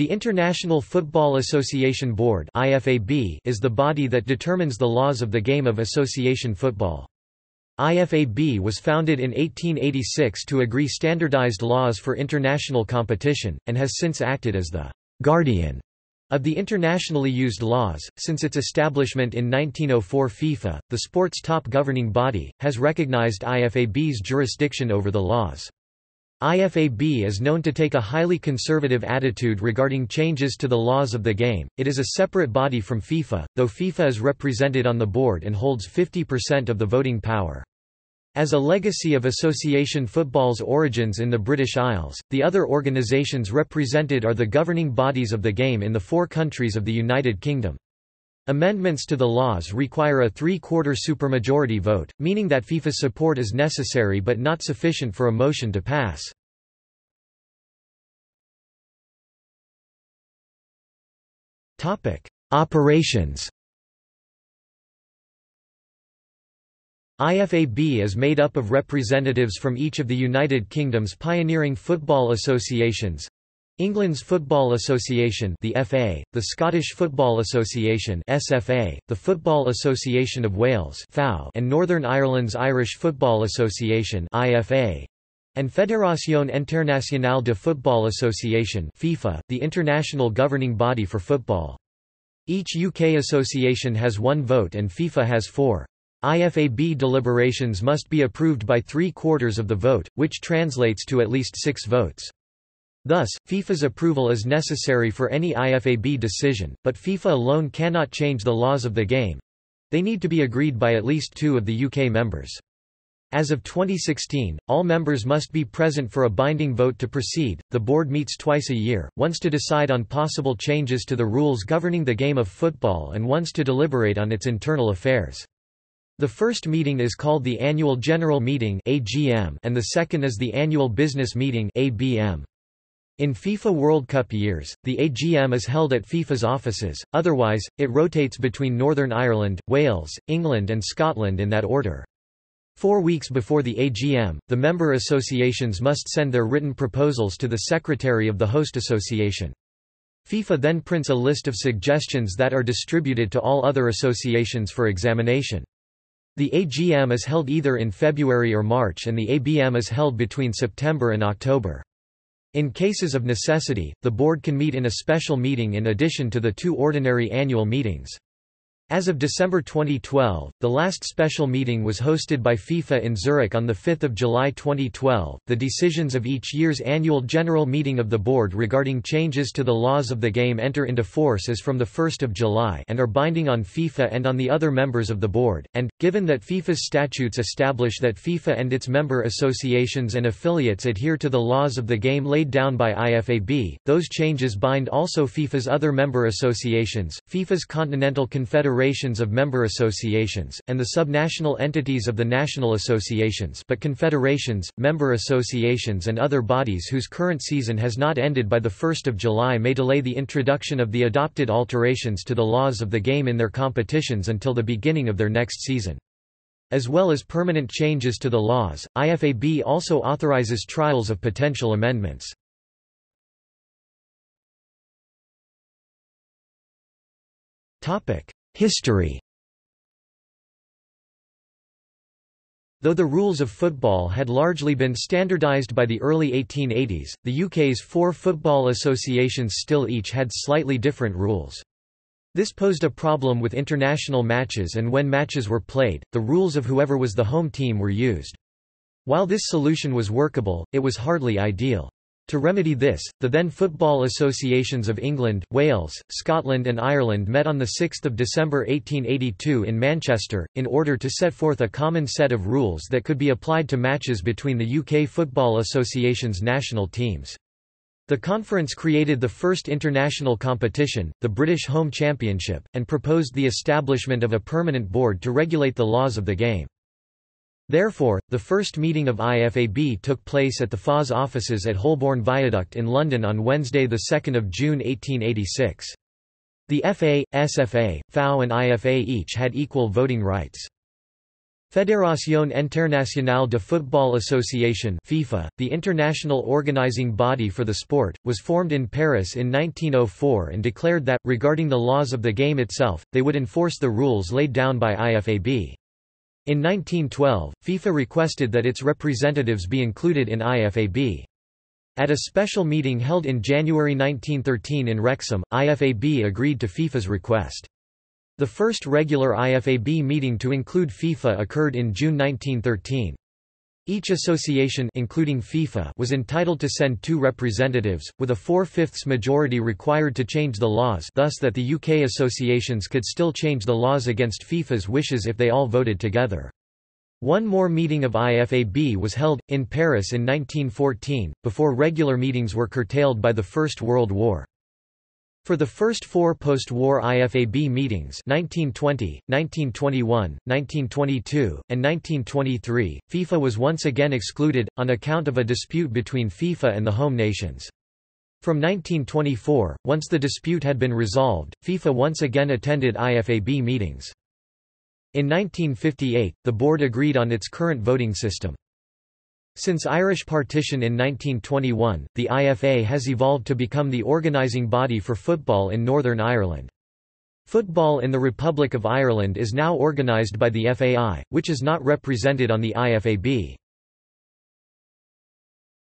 The International Football Association Board is the body that determines the laws of the game of association football. IFAB was founded in 1886 to agree standardized laws for international competition, and has since acted as the «guardian» of the internationally used laws. Since its establishment in 1904 FIFA, the sport's top governing body, has recognized IFAB's jurisdiction over the laws. IFAB is known to take a highly conservative attitude regarding changes to the laws of the game. It is a separate body from FIFA, though FIFA is represented on the board and holds 50% of the voting power. As a legacy of association football's origins in the British Isles, the other organisations represented are the governing bodies of the game in the four countries of the United Kingdom. Amendments to the laws require a three-quarter supermajority vote, meaning that FIFA's support is necessary but not sufficient for a motion to pass. Operations IFAB is made up of representatives from each of the United Kingdom's pioneering football associations, England's Football Association the FA, the Scottish Football Association SFA, the Football Association of Wales and Northern Ireland's Irish Football Association IFA, and Fédération Internationale de Football Association FIFA, the international governing body for football. Each UK association has one vote and FIFA has four. IFAB deliberations must be approved by three-quarters of the vote, which translates to at least six votes. Thus, FIFA's approval is necessary for any IFAB decision, but FIFA alone cannot change the laws of the game. They need to be agreed by at least two of the UK members. As of 2016, all members must be present for a binding vote to proceed. The board meets twice a year, once to decide on possible changes to the rules governing the game of football and once to deliberate on its internal affairs. The first meeting is called the Annual General Meeting (AGM) and the second is the Annual Business Meeting ABM. In FIFA World Cup years, the AGM is held at FIFA's offices, otherwise, it rotates between Northern Ireland, Wales, England and Scotland in that order. Four weeks before the AGM, the member associations must send their written proposals to the secretary of the host association. FIFA then prints a list of suggestions that are distributed to all other associations for examination. The AGM is held either in February or March and the ABM is held between September and October. In cases of necessity, the board can meet in a special meeting in addition to the two ordinary annual meetings. As of December 2012, the last special meeting was hosted by FIFA in Zurich on 5 July 2012. The decisions of each year's annual general meeting of the board regarding changes to the laws of the game enter into force as from 1 July and are binding on FIFA and on the other members of the board, and, given that FIFA's statutes establish that FIFA and its member associations and affiliates adhere to the laws of the game laid down by IFAB, those changes bind also FIFA's other member associations, FIFA's Continental Confederation of member associations, and the subnational entities of the national associations but confederations, member associations and other bodies whose current season has not ended by 1 July may delay the introduction of the adopted alterations to the laws of the game in their competitions until the beginning of their next season. As well as permanent changes to the laws, IFAB also authorizes trials of potential amendments. Topic: History Though the rules of football had largely been standardised by the early 1880s, the UK's four football associations still each had slightly different rules. This posed a problem with international matches and when matches were played, the rules of whoever was the home team were used. While this solution was workable, it was hardly ideal. To remedy this, the then football associations of England, Wales, Scotland and Ireland met on 6 December 1882 in Manchester, in order to set forth a common set of rules that could be applied to matches between the UK Football Association's national teams. The conference created the first international competition, the British Home Championship, and proposed the establishment of a permanent board to regulate the laws of the game. Therefore, the first meeting of IFAB took place at the FA's offices at Holborn Viaduct in London on Wednesday 2 June 1886. The FA, SFA, FAW and IFA each had equal voting rights. Fédération Internationale de Football Association FIFA, the international organizing body for the sport, was formed in Paris in 1904 and declared that, regarding the laws of the game itself, they would enforce the rules laid down by IFAB. In 1912, FIFA requested that its representatives be included in IFAB. At a special meeting held in January 1913 in Wrexham, IFAB agreed to FIFA's request. The first regular IFAB meeting to include FIFA occurred in June 1913. Each association including FIFA was entitled to send two representatives, with a four-fifths majority required to change the laws thus that the UK associations could still change the laws against FIFA's wishes if they all voted together. One more meeting of IFAB was held, in Paris in 1914, before regular meetings were curtailed by the First World War. For the first four post-war IFAB meetings 1920, 1921, 1922, and 1923, FIFA was once again excluded, on account of a dispute between FIFA and the home nations. From 1924, once the dispute had been resolved, FIFA once again attended IFAB meetings. In 1958, the board agreed on its current voting system. Since Irish partition in 1921, the IFA has evolved to become the organising body for football in Northern Ireland. Football in the Republic of Ireland is now organised by the FAI, which is not represented on the IFAB.